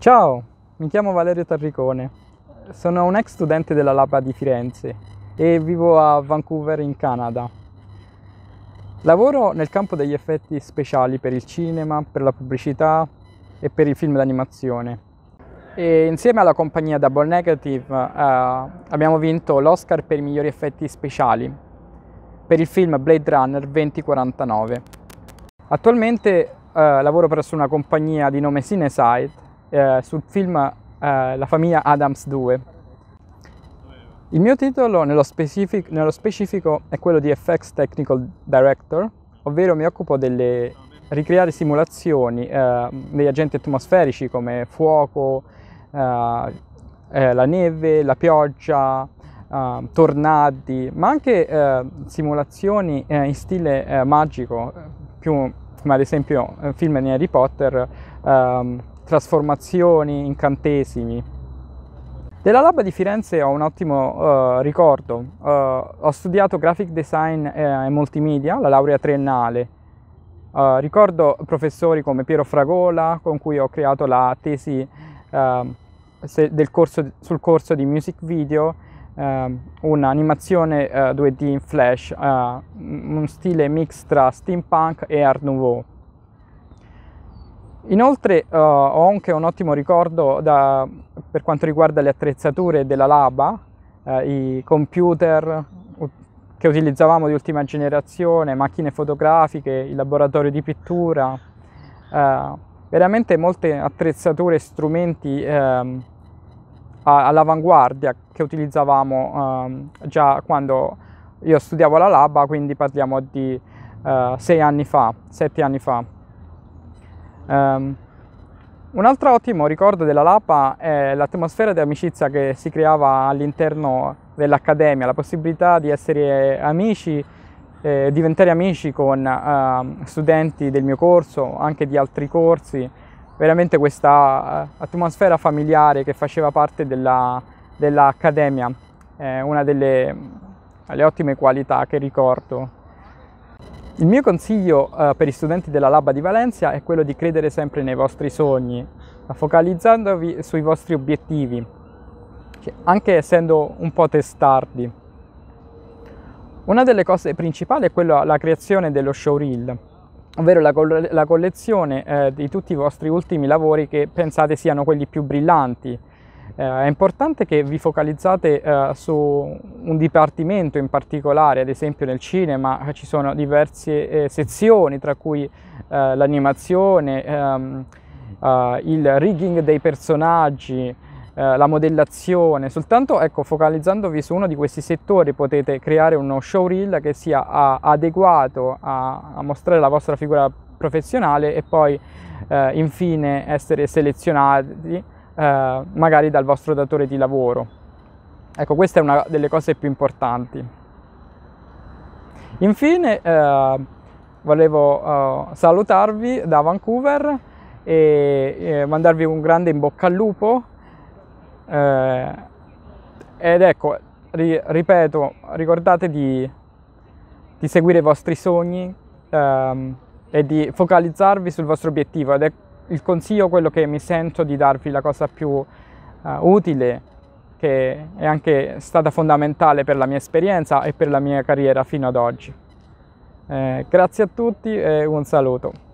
Ciao, mi chiamo Valerio Tarricone, sono un ex studente della Laba di Firenze e vivo a Vancouver in Canada. Lavoro nel campo degli effetti speciali per il cinema, per la pubblicità e per i film d'animazione. E insieme alla compagnia Double Negative eh, abbiamo vinto l'Oscar per i migliori effetti speciali per il film Blade Runner 2049. Attualmente eh, lavoro presso una compagnia di nome Cineside eh, sul film eh, La famiglia Adams 2. Il mio titolo nello, specific- nello specifico è quello di FX Technical Director, ovvero mi occupo di ricreare simulazioni eh, degli agenti atmosferici come fuoco, eh, eh, la neve, la pioggia, uh, tornadi, ma anche uh, simulazioni uh, in stile magico, più come ad esempio film di Harry Potter, ehm, trasformazioni, incantesimi. Della Lab di Firenze ho un ottimo ricordo. ho studiato graphic design e multimedia, la laurea triennale. ricordo professori come Piero Fragola, con cui ho creato la tesi uh, corso, sul corso di music video uh, un'animazione uh, 2D in flash, uh, un stile mix tra steampunk e art nouveau. Inoltre uh, ho anche un ottimo ricordo da, per quanto riguarda le attrezzature della Laba, uh, i computer che utilizzavamo di ultima generazione, macchine fotografiche, il laboratorio di pittura, uh, veramente molte attrezzature e strumenti ehm, all'avanguardia che utilizzavamo ehm, già quando io studiavo alla Laba, quindi parliamo di sei anni fa, sette anni fa. Um, un altro ottimo ricordo della Lapa è l'atmosfera di amicizia che si creava all'interno dell'accademia, la possibilità di essere amici eh, diventare amici con eh, studenti del mio corso, anche di altri corsi, veramente questa eh, atmosfera familiare che faceva parte della, dell'accademia, è una delle ottime qualità che ricordo. Il mio consiglio eh, per gli studenti della Labba di Valencia è quello di credere sempre nei vostri sogni, focalizzandovi sui vostri obiettivi, anche essendo un po' testardi. Una delle cose principali è quella, la creazione dello showreel, ovvero la, la collezione eh, di tutti i vostri ultimi lavori che pensate siano quelli più brillanti. Eh, è importante che vi focalizzate eh, su un dipartimento in particolare, ad esempio nel cinema ci sono diverse eh, sezioni, tra cui eh, l'animazione, ehm, eh, il rigging dei personaggi, eh, la modellazione, soltanto ecco, focalizzandovi su uno di questi settori potete creare uno showreel che sia a, adeguato a, a, mostrare la vostra figura professionale e poi eh, infine essere selezionati eh, magari dal vostro datore di lavoro. Ecco, questa è una delle cose più importanti. Infine eh, volevo uh, salutarvi da Vancouver e, e mandarvi un grande in bocca al lupo eh, ed ecco, ri, ripeto, ricordate di, di, seguire i vostri sogni ehm, e di focalizzarvi sul vostro obiettivo ed è il consiglio quello che mi sento di darvi la cosa più uh, utile che è anche stata fondamentale per la mia esperienza e per la mia carriera fino ad oggi. Eh, grazie a tutti e un saluto.